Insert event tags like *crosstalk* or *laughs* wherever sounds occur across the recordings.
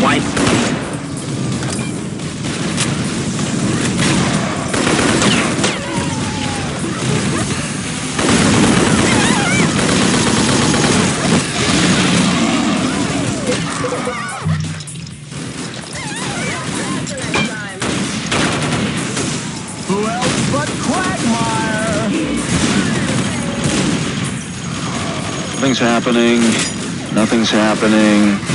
Pop wipe. Who else but Quagmire? Nothing's happening. Nothing's happening.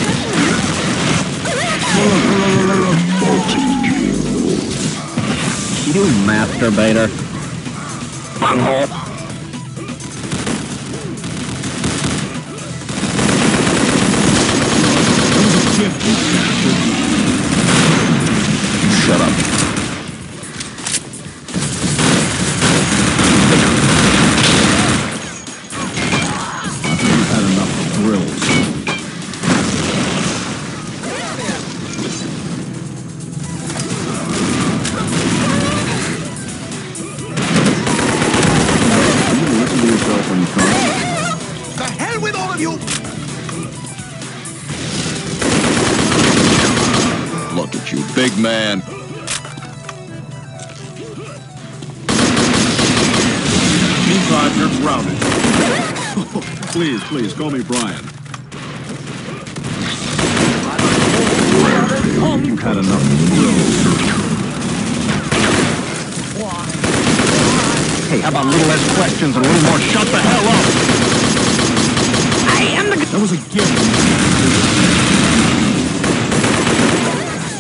You masturbator. Bunghole. Look at you, big man. Meantime, you're grounded. *laughs* please, please, call me Brian. You've had enough. Hey, how about a little less questions and a little more shut the hell up? I am the... That was a gift.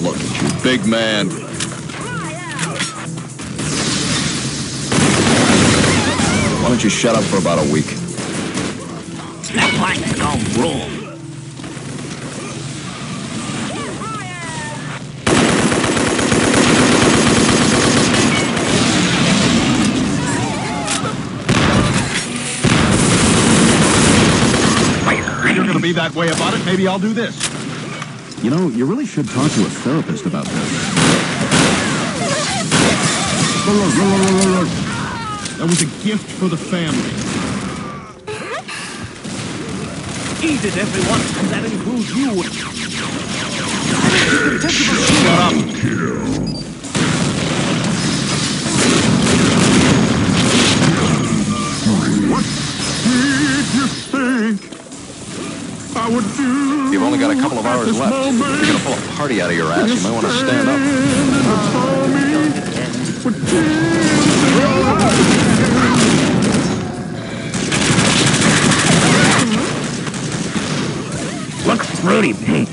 Look at you, big man. Why don't you shut up for about a week? That plank's gone wrong. Be that way about it, maybe I'll do this. You know, you really should talk to a therapist about this. That was a gift for the family. Eat it, everyone, and that includes you. Shut up. What did you think I would do? You've only got a couple of hours left. If you're gonna pull a party out of your ass, you might want to stand up. With tears in. Looks fruity, pink.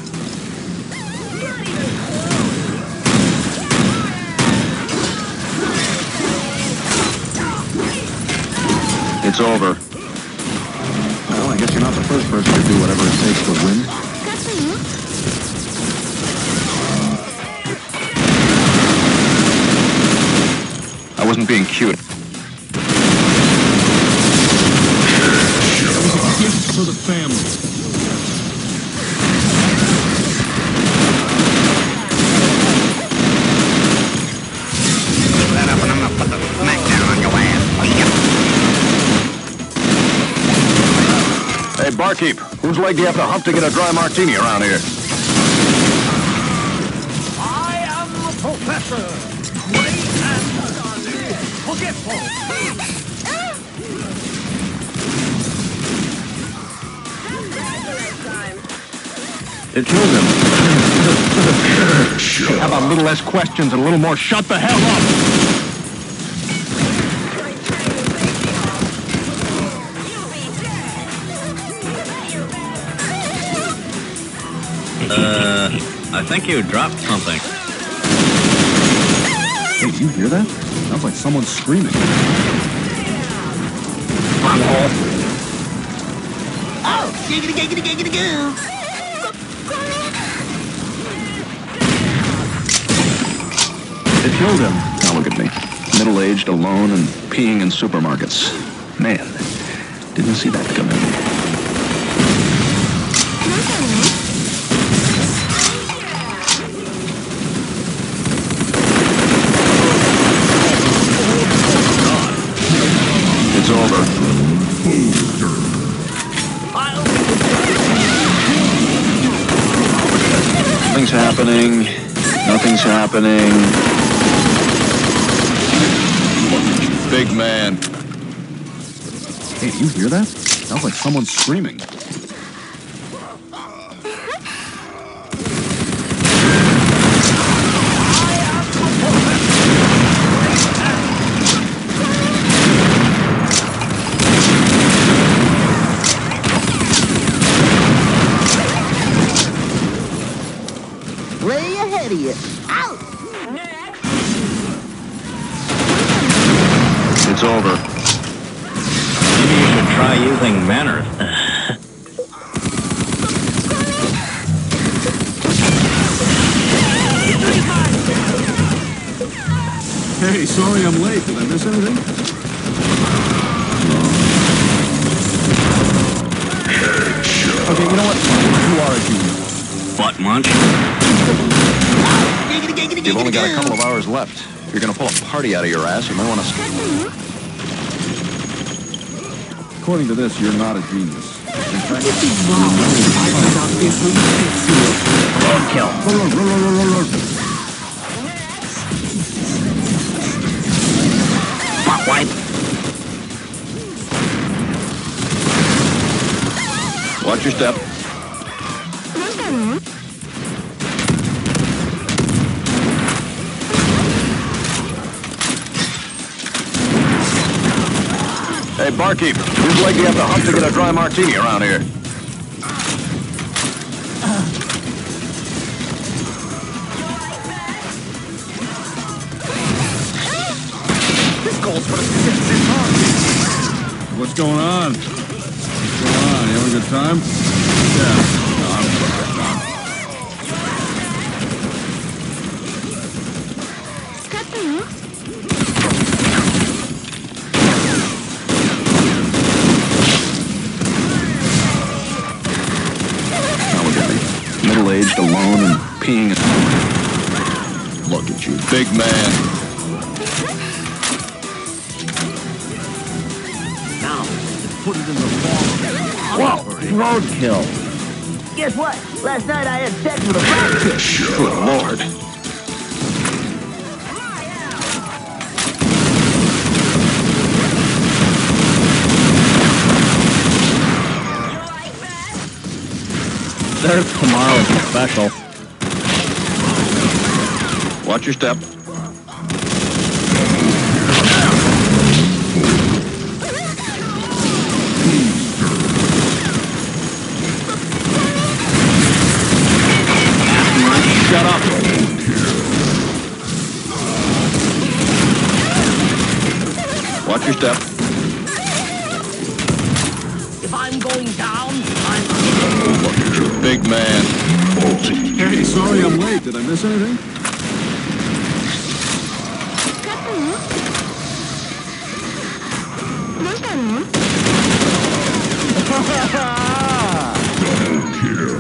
It's over. First person to do whatever it takes win. I wasn't being cute. Gift for family. Up and I'm gonna put the down barkeep, whose leg do you have to hump to get a dry martini around here? I am the professor! Great and forgetful! It killed him. How about a little less questions and a little more shut the hell up? Uh, I think you dropped something. Hey, do you hear that? Sounds like someone screaming. Oh, giggity, giggity, giggity, goo. It killed him. Now look at me. Middle-aged, alone, and peeing in supermarkets. Man, didn't see that coming. Nothing's happening. Nothing's happening. Big man. Hey, do you hear that? Sounds like someone screaming. Way ahead of you. Out! It's over. Maybe you should try using manners. Hey, sorry I'm late. Did I miss anything? Okay, you know what? You are a genius. Butt munch. Giggity, giggity, You've only got a couple of hours left. If you're gonna pull a party out of your ass, you might want to... According to this, you're not a genius. In fact, Roadkill. Butt wipe. Watch your step. Hey, barkeep, whose leg do you have to hump to get a dry martini around here? This calls for a six party. what's going on? What's going on? You having a good time? Yeah. Me. Middle-aged, alone, and peeing in... Look at you, big man. Now, put it in the form of Whoa, roadkill. Guess what? Last night I had sex with a black chick. Good lord. There's tomorrow's special. Watch your step. Shut up. Watch your step. Big man. Hey, sorry I'm late. Did I miss anything?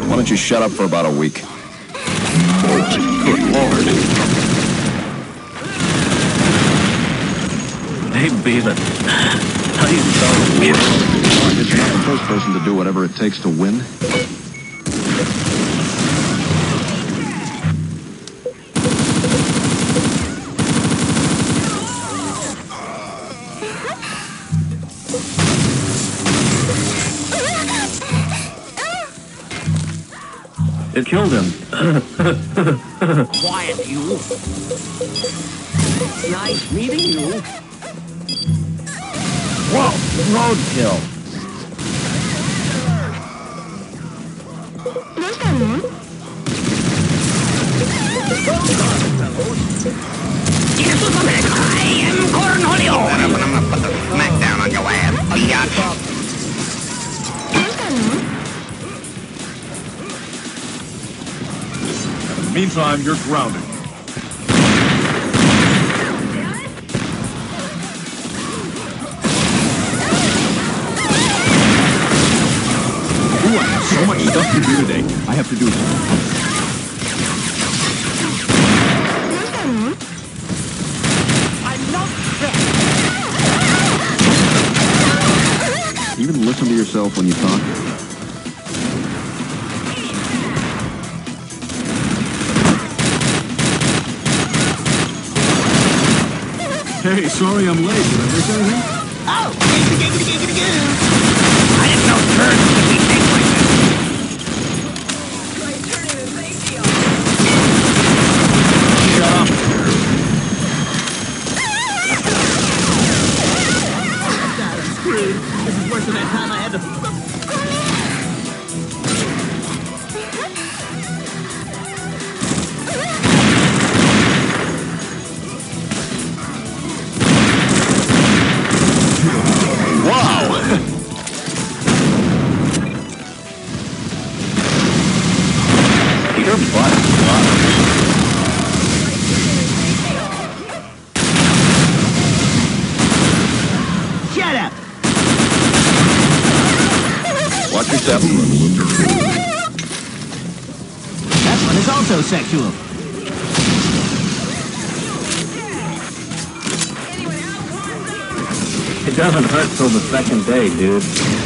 Why don't you shut up for about a week? Good lord. Hey, Beavis. How do you spell weird? I guess you're not the first person to do whatever it takes to win. It killed him. Quiet, you. Nice meeting you. Whoa! Roadkill. Meantime, you're grounded. Ooh, I have so much stuff to do today. I have to do mm-hmm. Even listen to yourself when you talk. Hey, sorry I'm late. Did I miss anything? I Your butt sucks. Shut up! Watch your step. That one is also sexual. It doesn't hurt till the second day, dude.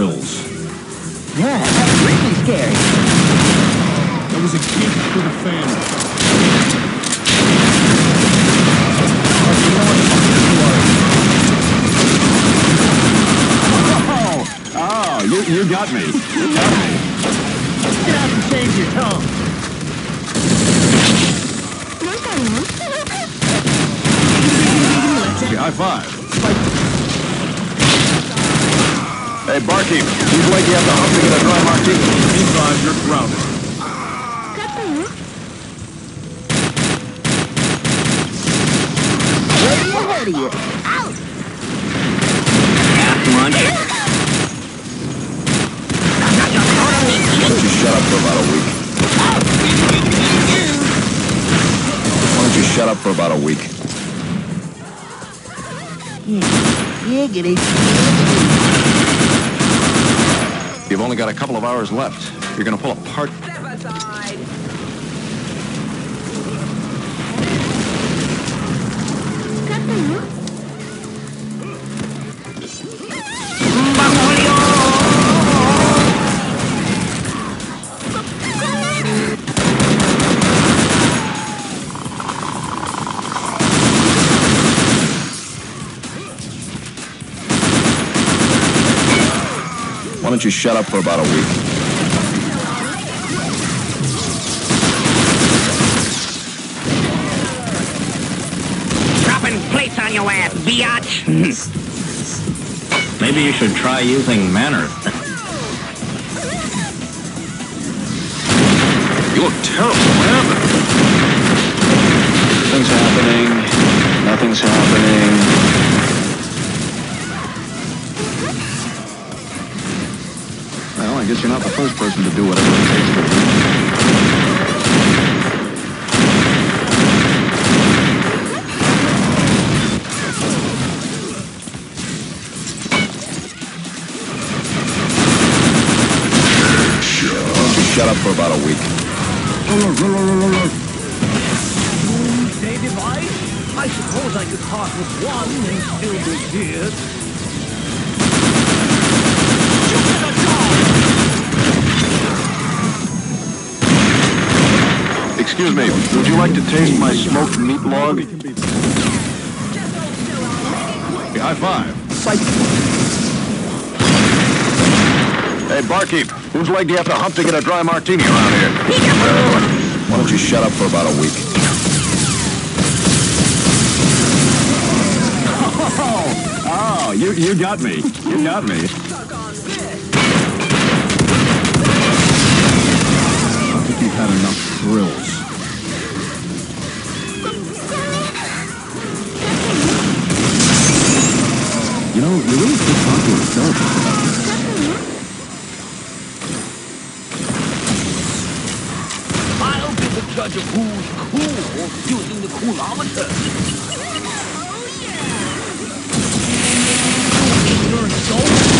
Enough thrills. Yeah, that's really scary. That was a gift for the family. Oh, oh, you, you got me. Barkeep. Seems like you have the hump to get a dry martini. Meantime, you're grounded. Way ahead of you. Half lunch. Why don't you shut up for about a week? Why don't you shut up for about a week? Yeah, giggity. You've only got a couple of hours left. You're gonna pull a Why don't you shut up for about a week? Dropping plates on your ass, biatch. *laughs* Maybe you should try using manners. You look terrible. What happened? Nothing's happening. Nothing's happening. Guess you're not the first person to do whatever it takes to shut up for about a week? Day device? I suppose I could part with one and still be here. Excuse me, would you like to taste my smoked meat log? Okay, high five. Hey, barkeep, whose leg do you have to hump to get a dry martini around here? Uh, why don't you shut up for about a week? Oh, oh, you, you got me. You got me. I think you've had enough thrills. You really should talk to a therapist about this. I'll be the judge of who's cool using the coolometer. *laughs* Oh, Ignorant soul.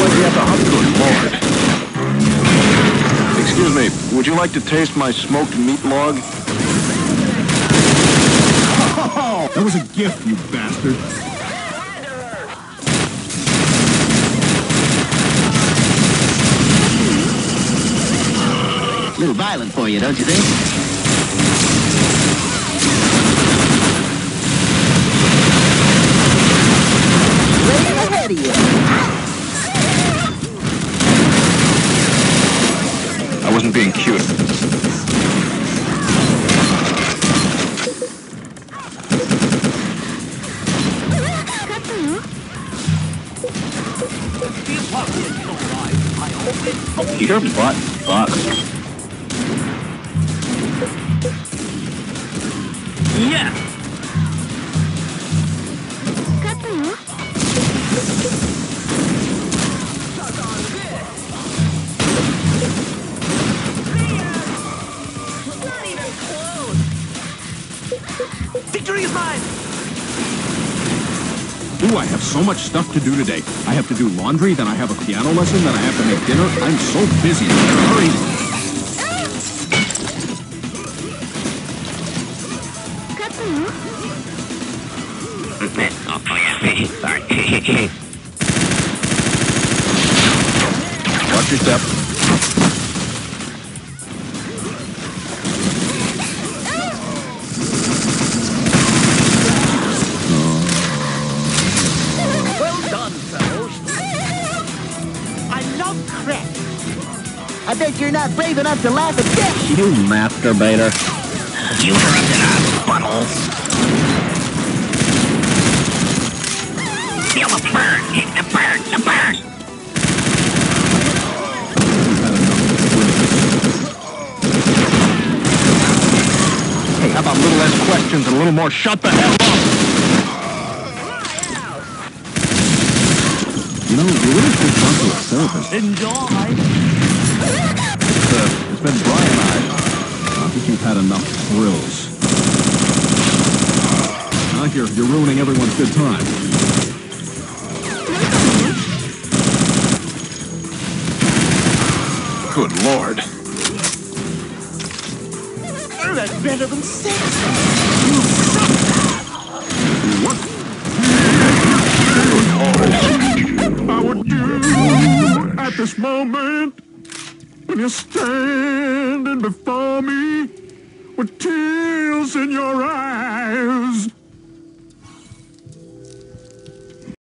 Barkeep, whose leg do you have to hump? Good lord. Excuse me, would you like to taste my smoked meat log? *laughs* That was a gift, you bastard. little violent for you, don't you think? Way ahead of you. I wasn't being cute. The apartment is all right. I hope it's Your butt sucks. Ooh, I have so much stuff to do today. I have to do laundry, then I have a piano lesson, then I have to make dinner. I'm so busy. Hurry! Watch your step. Crap. I bet you're not brave enough to laugh at death. You masturbator. You interrupted us, buttholes. Feel the burn. The burn. The burn. Hey, how about a little less questions and a little more shut the hell up? You know, you really to a therapist. Enjoy. It's, uh, it's been dry and I. I think you've had enough thrills. Now you're, you're ruining everyone's good time. Good lord. That's better than sex. I would do at this moment when you're standing before me with tears in your eyes.